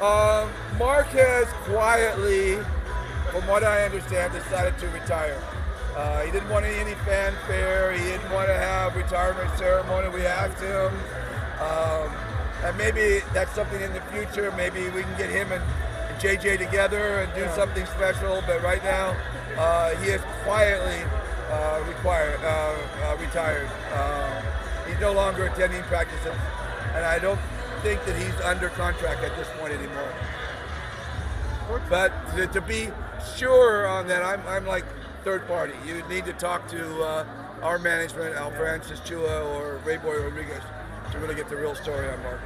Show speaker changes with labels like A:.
A: Um, has quietly, from what I understand, decided to retire. Uh, he didn't want any, any fanfare. He didn't want to have retirement ceremony. We asked him, um, and maybe that's something in the future. Maybe we can get him and, and JJ together and do
B: Yeah.
A: something special. But right now, uh, he is quietly uh, required, uh, uh, retired. Um, he's no longer attending practices, and I don't think that he's under contract at this point anymore. But to, to be sure on that, I'm, I'm like third party. You need to talk to uh, our management, Alfrancis Chua or Ray Boy Rodriguez, to really get the real story on Mark.